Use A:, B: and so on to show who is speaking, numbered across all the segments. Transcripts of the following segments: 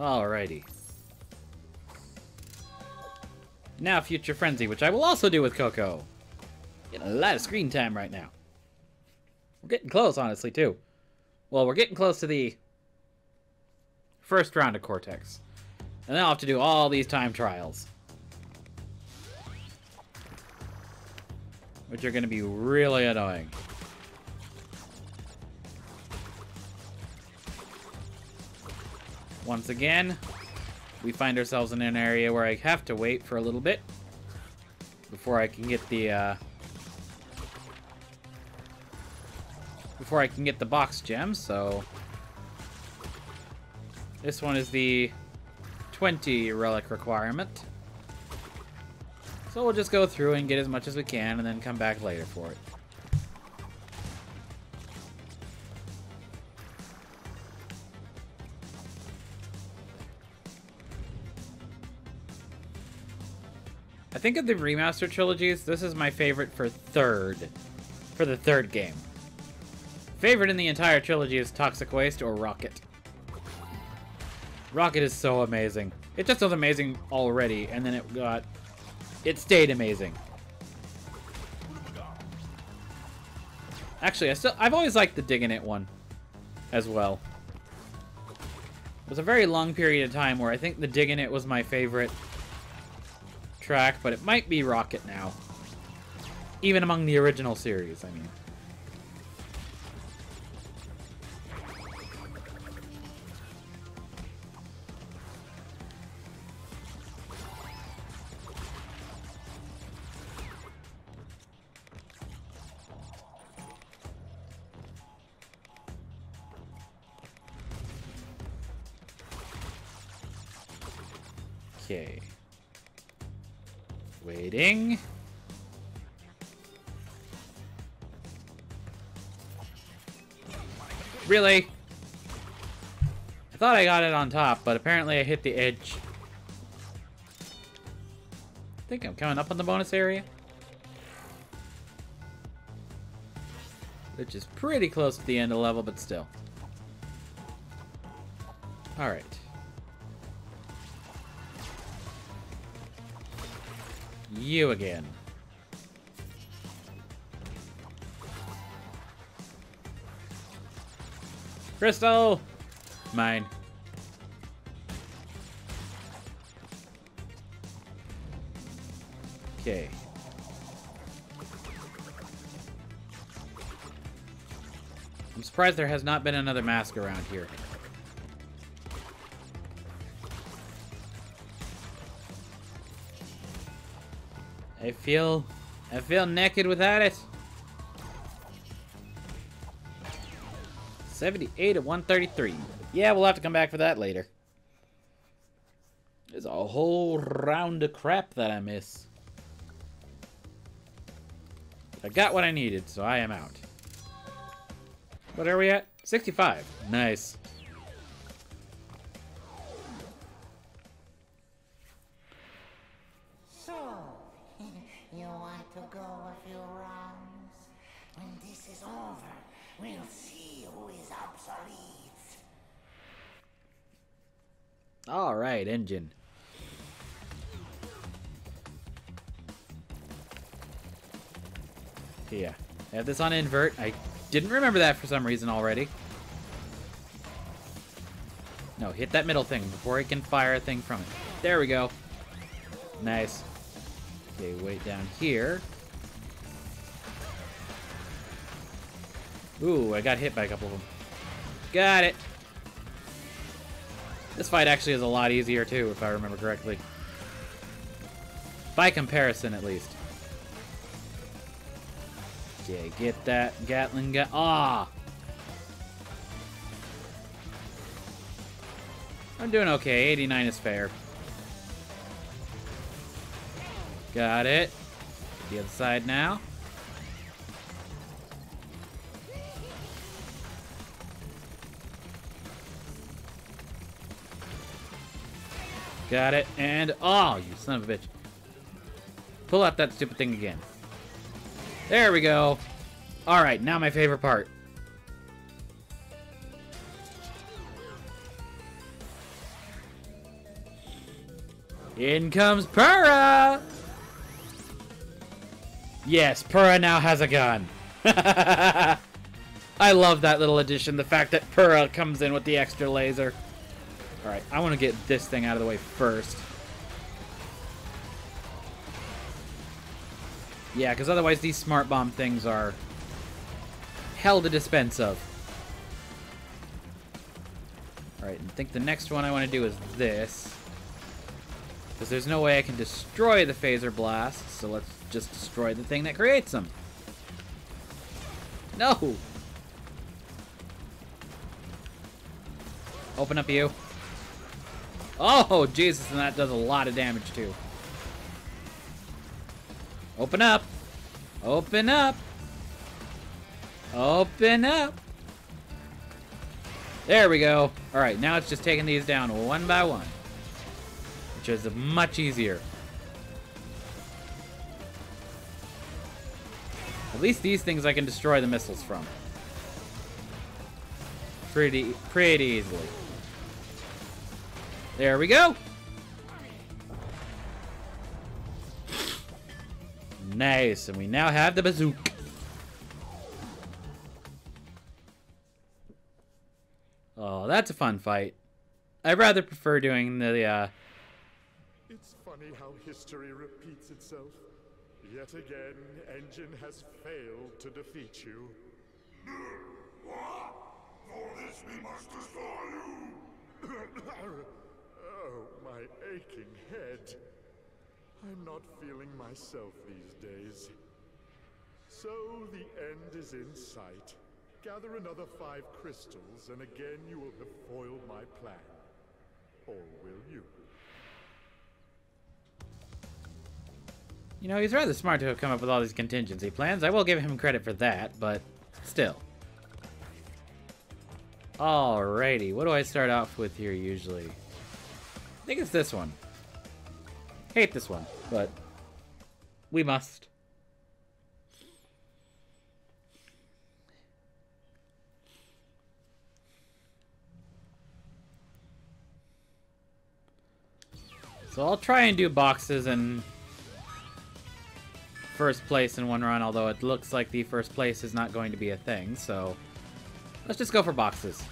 A: Alrighty. Now Future Frenzy, which I will also do with Coco. Getting a lot of screen time right now. We're getting close, honestly, too. Well, we're getting close to the first round of Cortex. And then I'll have to do all these time trials. Which are going to be really annoying. Once again, we find ourselves in an area where I have to wait for a little bit before I can get the uh, before I can get the box gem. So this one is the 20 relic requirement. So we'll just go through and get as much as we can and then come back later for it. I think of the remaster trilogies, this is my favorite for third. For the third game. Favorite in the entire trilogy is Toxic Waste or Rock It. Rocket is so amazing. It just was amazing already, and then it got... It stayed amazing. Actually, I still, I've always liked the Digging It one as well. It was a very long period of time where I think the Digging It was my favorite track, but it might be Rock It now. Even among the original series, I mean. Okay. Waiting. Really? I thought I got it on top, but apparently I hit the edge. I think I'm coming up on the bonus area. Which is pretty close to the end of the level, but still. Alright. You again. Crystal! Mine. Okay. I'm surprised there has not been another mask around here. I feel... I feel naked without it. 78 at 133. Yeah, we'll have to come back for that later. There's a whole round of crap that I miss. I got what I needed, so I am out. What are we at? 65. Nice. Engine. Yeah, I have this on invert. I didn't remember that for some reason already. No, hit that middle thing before it can fire a thing from it. There we go. Nice. Okay, wait down here. Ooh, I got hit by a couple of them. Got it. This fight actually is a lot easier too, if I remember correctly. By comparison, at least. Okay, get that Gatling gun. Ah! I'm doing okay. 89 is fair. Got it. The other side now. Got it. And, oh, you son of a bitch. Pull out that stupid thing again. There we go. Alright, now my favorite part. In comes Pura! Yes, Pura now has a gun. I love that little addition, the fact that Pura comes in with the extra laser. Alright, I want to get this thing out of the way first. Yeah, because otherwise these smart bomb things are hell to dispense of. Alright, I think the next one I want to do is this. Because there's no way I can destroy the phaser blast, so let's just destroy the thing that creates them. No! Open up you. Oh, Jesus, and that does a lot of damage too. Open up. Open up. Open up. There we go. All right, now it's just taking these down one by one, which is much easier. At least these things I can destroy the missiles from. Pretty, pretty easily. There we go. Nice, and we now have the bazooka. Oh, that's a fun fight. I rather prefer doing the, uh...
B: It's funny how history repeats itself. Yet again, N. Gin has failed to defeat you.
C: What? For this we must destroy you!
B: oh, my aching head. I'm not feeling myself these days. So the end is in sight. Gather another five crystals, and again you will have foiled my plan. Or will you?
A: You know, he's rather smart to have come up with all these contingency plans. I will give him credit for that, but still. Alrighty, what do I start off with here usually? I think it's this one. Hate this one, but we must. So I'll try and do boxes and first place in one run, although it looks like the first place is not going to be a thing, so let's just go for boxes.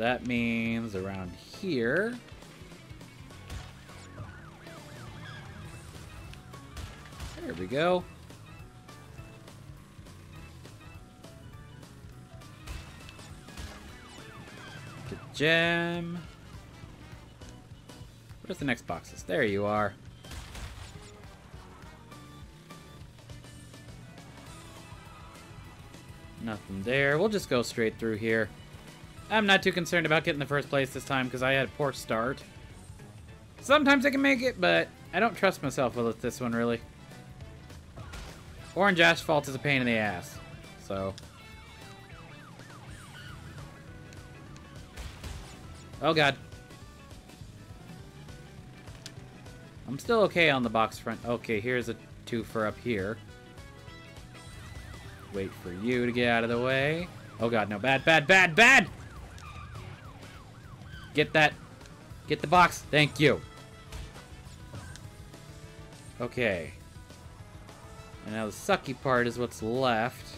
A: That means around here. There we go. The gem. Where's the next boxes? There you are. Nothing there. We'll just go straight through here. I'm not too concerned about getting the first place this time because I had a poor start. Sometimes I can make it, but I don't trust myself with this one, really. Orange asphalt is a pain in the ass. So. Oh, God. I'm still okay on the box front. Okay, here's a two for up here. Wait for you to get out of the way. Oh god, no. Bad, bad, bad, bad! Get that. Get the box. Thank you. Okay. And now the sucky part is what's left.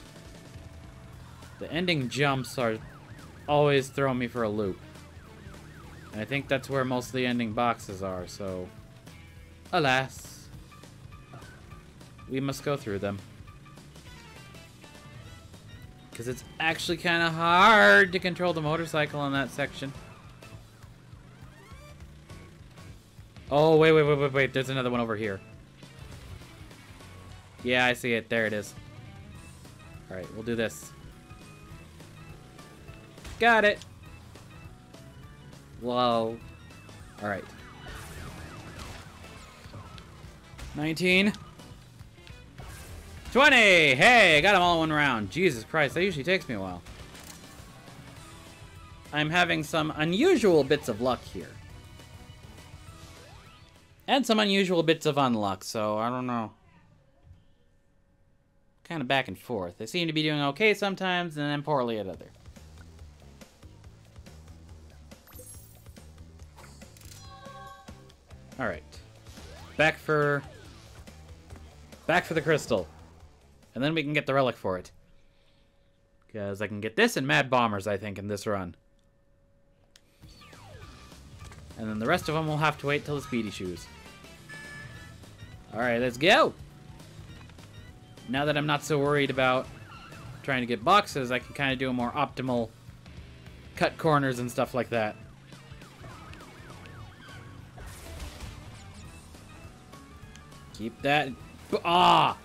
A: The ending jumps are always throwing me for a loop. And I think that's where most of the ending boxes are, so... Alas. We must go through them. Because it's actually kind of hard to control the motorcycle in that section. Oh, wait, wait, wait, wait, wait. There's another one over here. Yeah, I see it. There it is. Alright, we'll do this. Got it. Whoa. Alright. 19. 20! Hey, I got them all in one round. Jesus Christ, that usually takes me a while. I'm having some unusual bits of luck here. And some unusual bits of unluck, so I don't know. Kind of back and forth. They seem to be doing okay sometimes, and then poorly at other. Alright. Back for... Back for the crystal. And then we can get the relic for it. Because I can get this and Mad Bombers, I think, in this run. And then the rest of them will have to wait till the Speedy Shoes. Alright, let's go! Now that I'm not so worried about trying to get boxes, I can kind of do a more optimal cut corners and stuff like that. Keep that... Ah!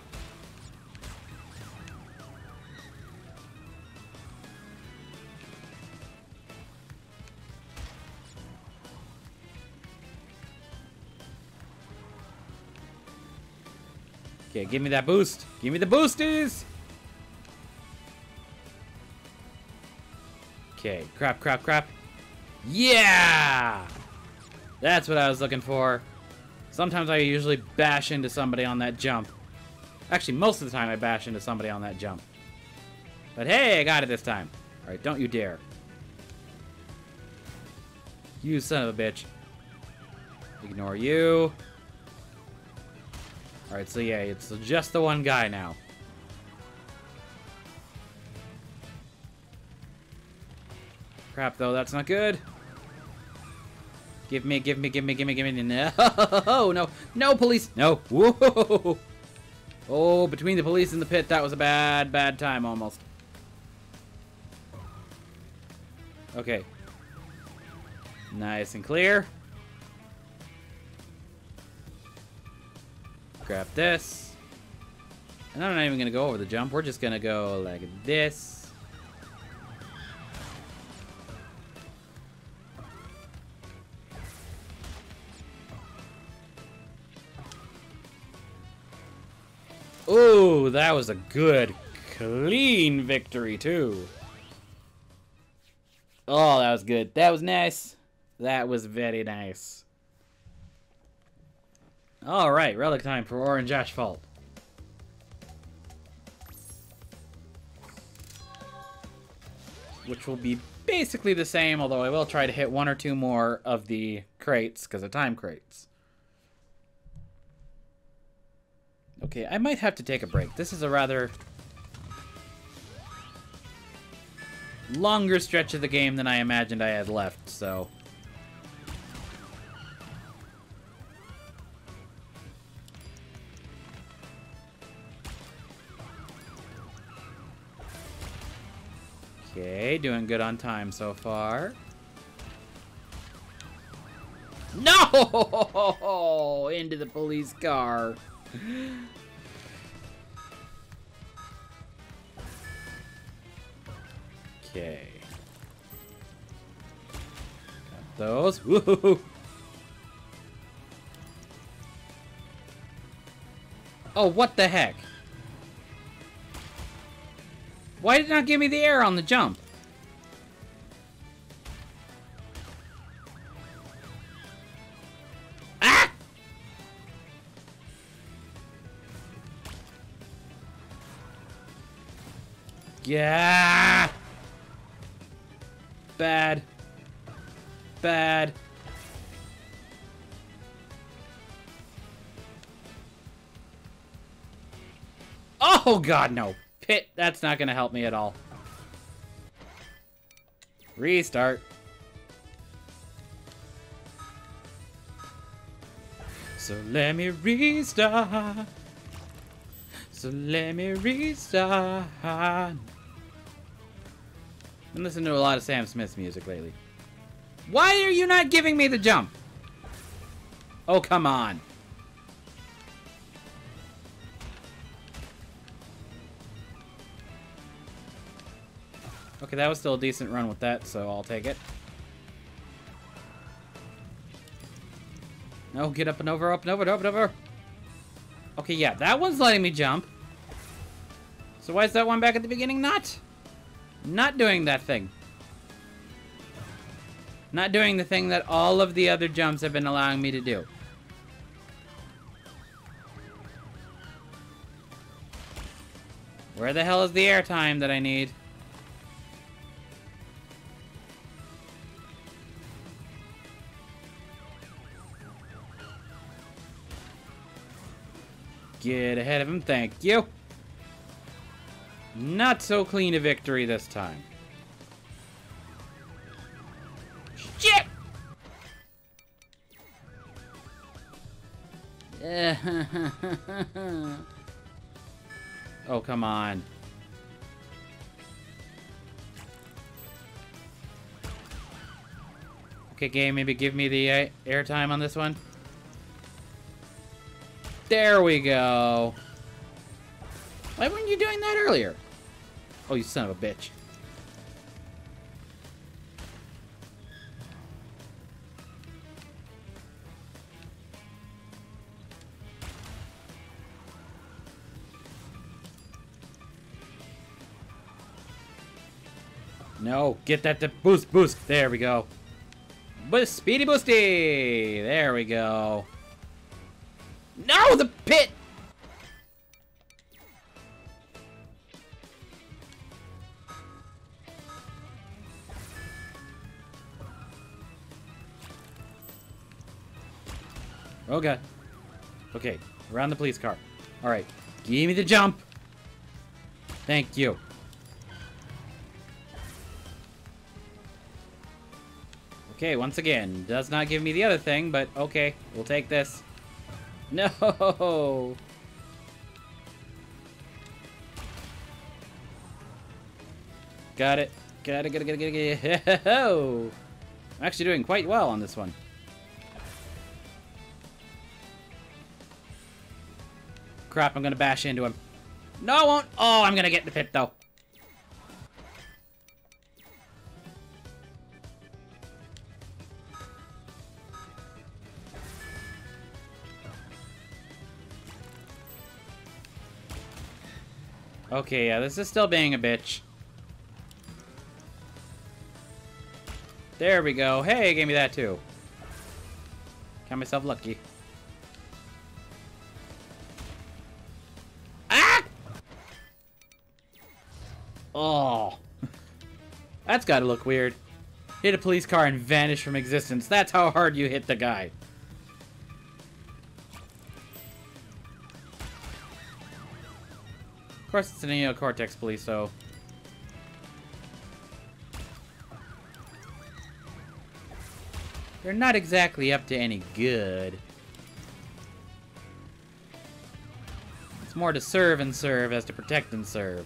A: Okay, give me that boost. Give me the boosties! Okay, crap, crap, crap. Yeah! That's what I was looking for. Sometimes I usually bash into somebody on that jump. Actually, most of the time I bash into somebody on that jump. But hey, I got it this time. Alright, don't you dare. You son of a bitch. Ignore you. Alright, so yeah, it's just the one guy now. Crap, though, that's not good. Give me, give me, give me, give me, give me. No, no, no, police. No. Whoa. Oh, between the police and the pit, that was a bad, bad time almost. Okay. Nice and clear. Grab this. And I'm not even going to go over the jump. We're just going to go like this. Ooh, that was a good, clean victory, too. Oh, that was good. That was nice. That was very nice. Alright, relic time for Orange Asphalt. Which will be basically the same, although I will try to hit one or two more of the crates, because of time crates. Okay, I might have to take a break. This is a rather longer stretch of the game than I imagined I had left, so... Okay, doing good on time so far. No! Into the police car. Okay. Got those. Woohoo! Oh, what the heck? Why did it not give me the air on the jump? Ah! Yeah! Bad. Bad. Oh god, no. Pit, that's not gonna help me at all. Restart. So let me restart. So let me restart. Been listening to a lot of Sam Smith's music lately. Why are you not giving me the jump? Oh, come on. Okay, that was still a decent run with that, so I'll take it. No, get up and over, up and over, up and over. Okay, yeah, that one's letting me jump. So why is that one back at the beginning not? Not doing that thing. Not doing the thing that all of the other jumps have been allowing me to do. Where the hell is the airtime that I need? Get ahead of him, thank you. Not so clean a victory this time. Shit! oh, come on. Okay, game, maybe give me the uh, airtime on this one. There we go. Why weren't you doing that earlier? Oh, you son of a bitch. No, get that to boost, boost. There we go. Boost, speedy boosty. There we go. No, the pit. Okay. Okay, around the police car. Alright, give me the jump. Thank you. Okay, once again, does not give me the other thing, but okay, we'll take this. No! Got it. Got it, got it, got it, got it, got it. I'm actually doing quite well on this one. Crap, I'm gonna bash into him. No, I won't. Oh, I'm gonna get the pit, though. Okay, yeah, this is still being a bitch. There we go. Hey, gave me that too. Count myself lucky. Ah! Oh. That's gotta look weird. Hit a police car and vanish from existence. That's how hard you hit the guy. Of course, it's an N. Cortex police, so... They're not exactly up to any good. It's more to serve and serve as to protect and serve.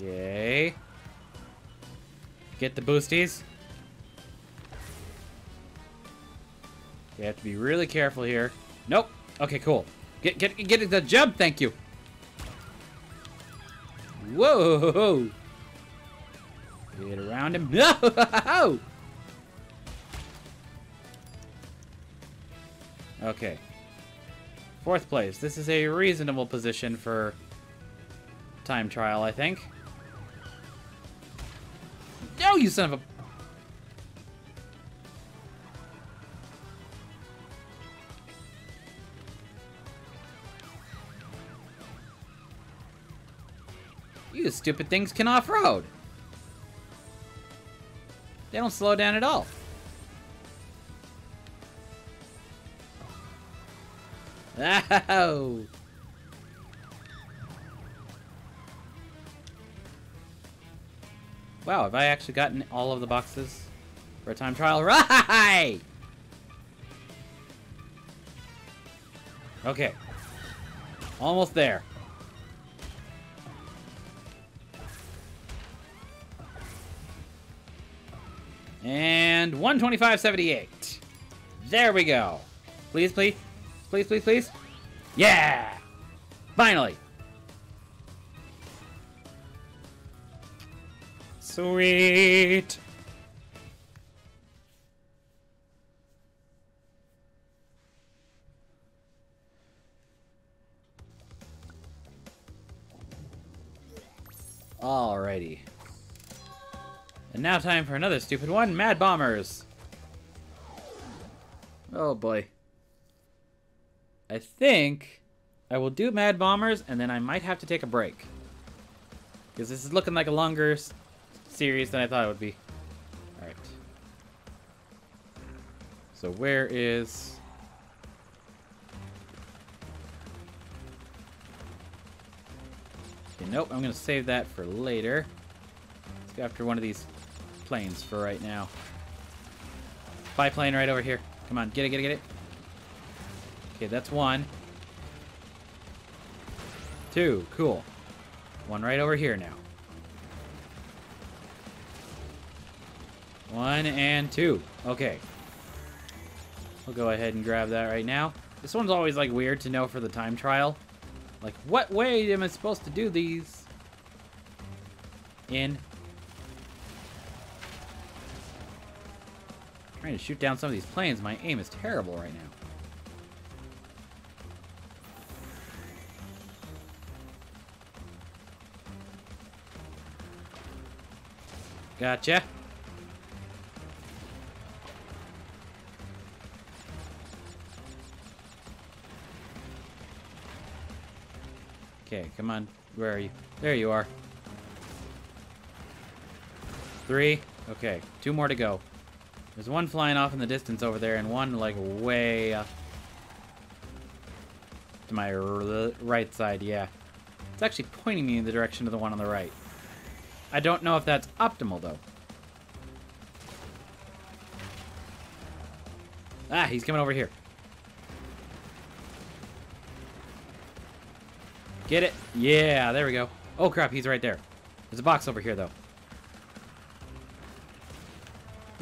A: Okay. Get the boosties. Have to be really careful here. Nope. Okay, cool. Get get get the jump. Thank you. Whoa! Get around him. No! okay. Fourth place. This is a reasonable position for time trial, I think. No, you son of a... Stupid things can off-road. They don't slow down at all. Ow! Wow, have I actually gotten all of the boxes for a time trial? Right! Okay. Almost there. And 125.78. There we go. Please, please. Please, please, please. Yeah! Finally. Sweet. Alrighty. And now time for another stupid one, Mad Bombers. Oh boy. I think I will do Mad Bombers, and then I might have to take a break. Because this is looking like a longer series than I thought it would be. Alright. So where is... Nope, I'm gonna save that for later. Let's go after one of these planes for right now. Biplane right over here. Come on, get it, get it, get it. Okay, that's one. Two, cool. One right over here now. One and two. Okay. We'll go ahead and grab that right now. This one's always like weird to know for the time trial. Like, what way am I supposed to do these? In. Trying to shoot down some of these planes. My aim is terrible right now. Gotcha. Okay, come on. Where are you? There you are. Three. Okay, two more to go. There's one flying off in the distance over there, and one, like, way up to my right side, yeah. It's actually pointing me in the direction of the one on the right. I don't know if that's optimal, though. Ah, he's coming over here. Get it? Yeah, there we go. Oh, crap, he's right there. There's a box over here, though.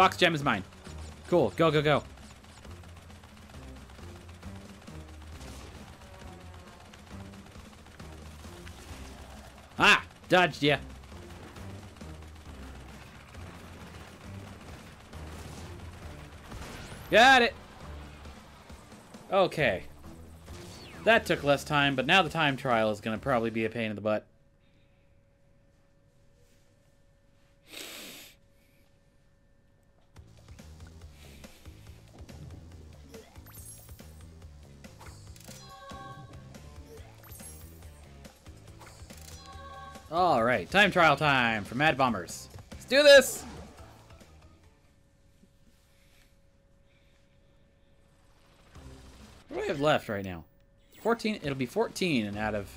A: Box gem is mine. Cool, go, go, go. Ah, dodged ya. Got it. Okay. That took less time, but now the time trial is going to probably be a pain in the butt. All right, time trial time for Mad Bombers. Let's do this! What do I have left right now? 14, it'll be 14 and out of,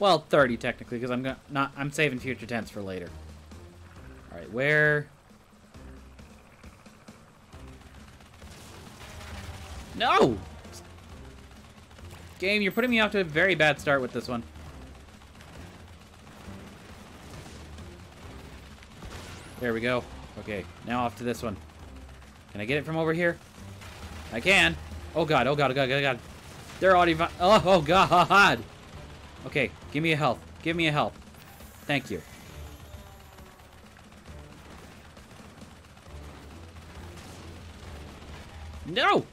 A: well, 30 technically, because I'm gonna, not, I'm saving future tense for later. All right, where? No! Game, you're putting me off to a very bad start with this one. There we go. Okay, now off to this one. Can I get it from over here? I can. Oh god, oh god, oh god, oh god. They're already... Oh, oh god! Okay, give me a health. Give me a health. Thank you. No!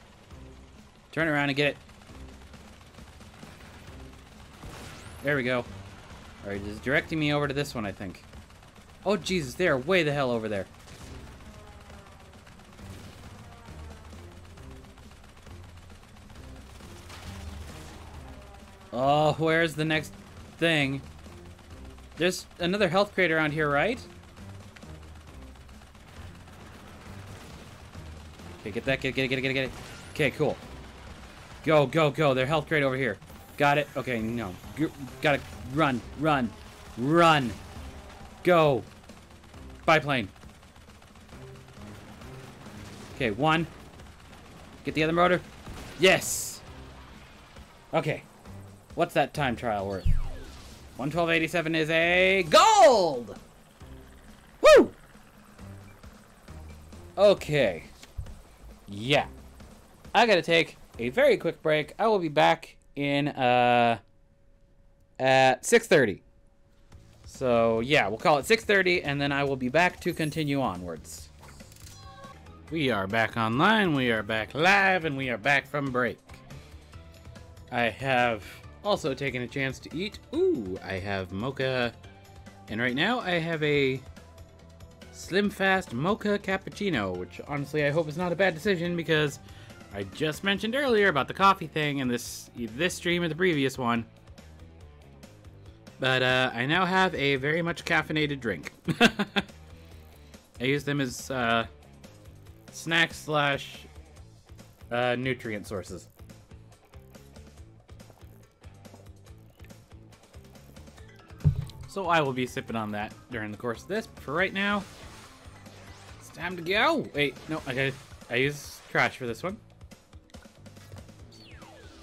A: Turn around and get it. There we go. Alright, it's directing me over to this one, I think. Oh, Jesus, they are way the hell over there. Oh, where's the next thing? There's another health crate around here, right? Okay, get that, get it, get it, get it, get it. Okay, cool. Go, go, go. Their health crate over here. Got it? Okay, no. gotta run, run, run. Go. Biplane. Okay, one. Get the other motor. Yes. Okay. What's that time trial worth? 112.87 is a gold! Woo! Okay. Yeah. I gotta take a very quick break. I will be back in, uh, at 6.30. So, yeah, we'll call it 6.30, and then I will be back to continue onwards. We are back online, we are back live, and we are back from break. I have also taken a chance to eat. Ooh, I have mocha. And right now I have a Slim Fast Mocha Cappuccino, which honestly I hope is not a bad decision because I just mentioned earlier about the coffee thing in this this stream or the previous one. But uh, I now have a very much caffeinated drink. I use them as uh, snacks slash uh, nutrient sources. So I will be sipping on that during the course of this. But for right now, it's time to go. Wait, no, I got I use trash for this one.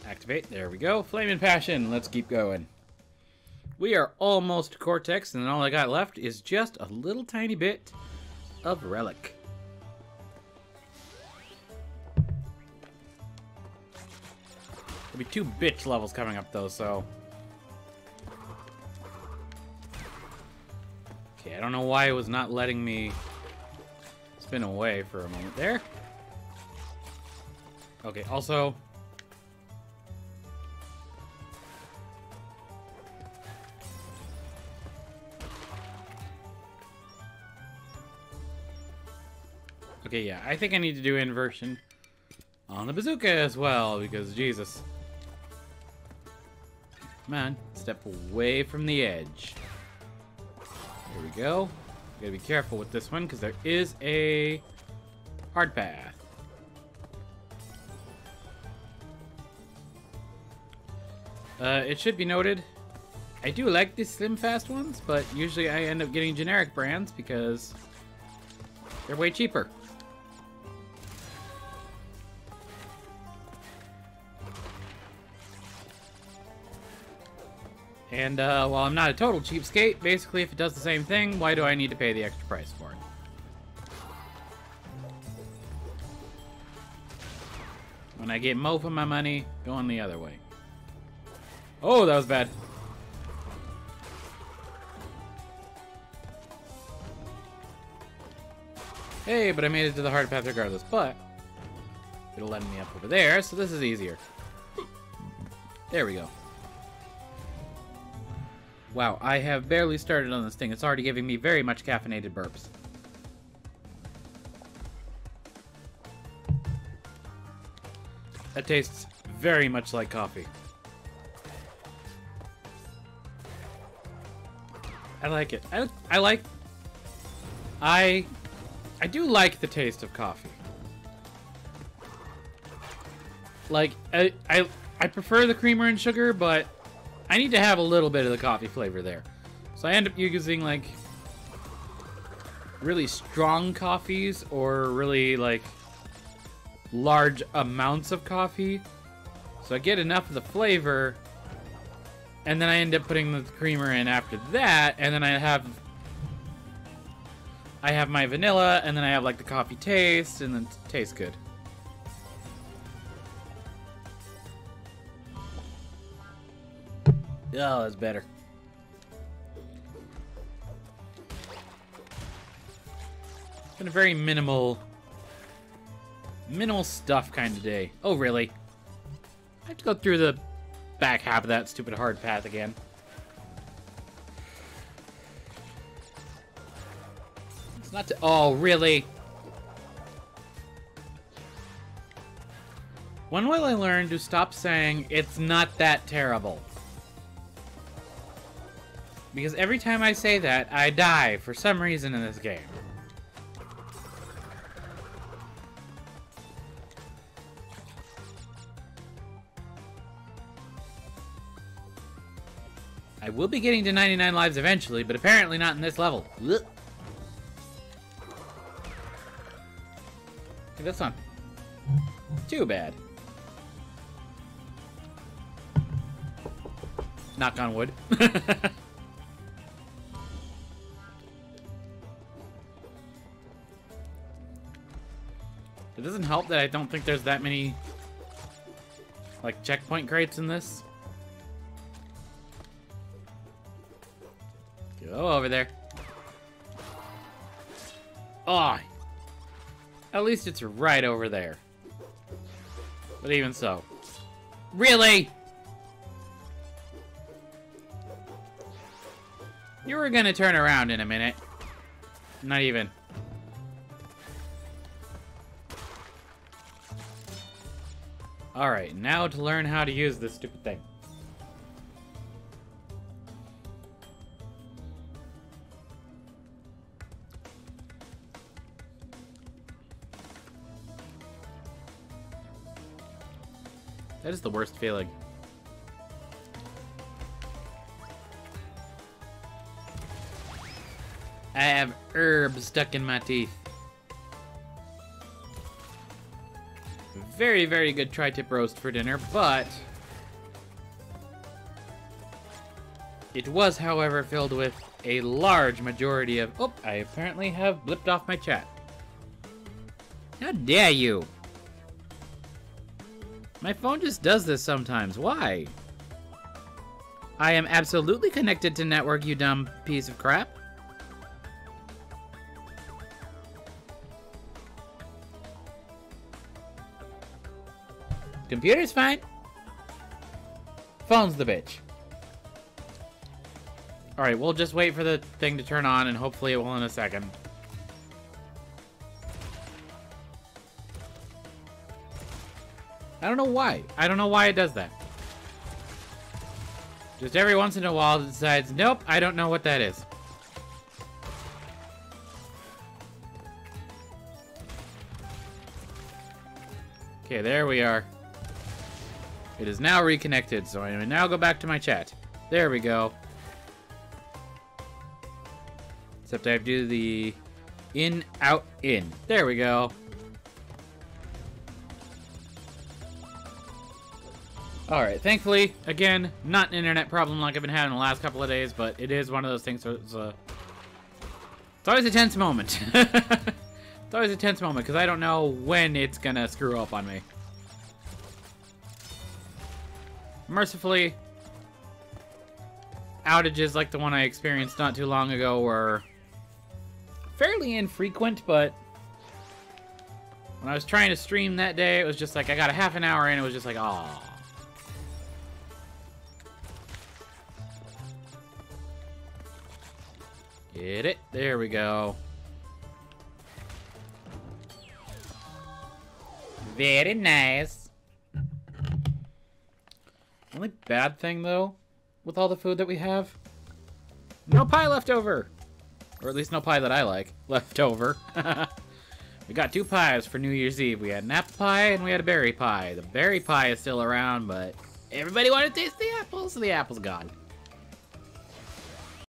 A: Activate. There we go. Flamin' passion. Let's keep going. We are almost Cortex, and all I got left is just a little tiny bit of Relic. There'll be two bitch levels coming up, though, so... Okay, I don't know why it was not letting me spin away for a moment there. Okay, also... Okay, yeah, I think I need to do inversion on the bazooka as well, because Jesus. Come on, step away from the edge. Here we go. Gotta be careful with this one, because there is a hard path. Uh, it should be noted, I do like these slim fast ones, but usually I end up getting generic brands because they're way cheaper. And uh, while I'm not a total cheapskate, basically if it does the same thing, why do I need to pay the extra price for it? When I get mo for my money, going the other way. Oh, that was bad. Hey, but I made it to the hard path regardless, but it'll let me up over there, so this is easier. There we go. Wow, I have barely started on this thing. It's already giving me very much caffeinated burps. That tastes very much like coffee. I like it. I, I like... I... I do like the taste of coffee. Like, I, I, I prefer the creamer and sugar, but I need to have a little bit of the coffee flavor there. So I end up using, like, really strong coffees or really, like, large amounts of coffee. So I get enough of the flavor, and then I end up putting the creamer in after that, and then I have I have my vanilla, and then I have like the coffee taste, and then it tastes good. Oh, that's better. Been a very minimal, minimal stuff kind of day. Oh, really? I have to go through the back half of that stupid hard path again. It's not to- Oh, really? When will I learn to stop saying, it's not that terrible? Because every time I say that, I die for some reason in this game. I will be getting to 99 lives eventually, but apparently not in this level. Look, Okay, that's not too bad. Knock on wood. doesn't help that I don't think there's that many, like, checkpoint crates in this. Go over there. Oh, at least it's right over there. But even so. Really? You were gonna turn around in a minute. Not even. Alright, now to learn how to use this stupid thing. That is the worst feeling. I have herbs stuck in my teeth. Very, very good tri-tip roast for dinner, but... It was, however, filled with a large majority of... Oh, I apparently have blipped off my chat. How dare you! My phone just does this sometimes. Why? I am absolutely connected to network, you dumb piece of crap. Computer's fine. Phone's the bitch. Alright, we'll just wait for the thing to turn on, and hopefully it will in a second. I don't know why. I don't know why it does that. Just every once in a while it decides, nope, I don't know what that is. Okay, there we are. It is now reconnected, so I may now go back to my chat. There we go. Except I have to do the in, out, in. There we go. Alright, thankfully, again, not an internet problem like I've been having the last couple of days, but it is one of those things so it's, uh, it's always a tense moment. it's always a tense moment, because I don't know when it's gonna screw up on me. Mercifully, outages like the one I experienced not too long ago were fairly infrequent, but when I was trying to stream that day, it was just like I got a half an hour in, it was just like, oh. Get it? There we go. Very nice. Only bad thing, though, with all the food that we have, no pie left over. Or at least no pie that I like left over. we got two pies for New Year's Eve. We had an apple pie and we had a berry pie. The berry pie is still around, but everybody wanted to taste the apples, so the apple's gone.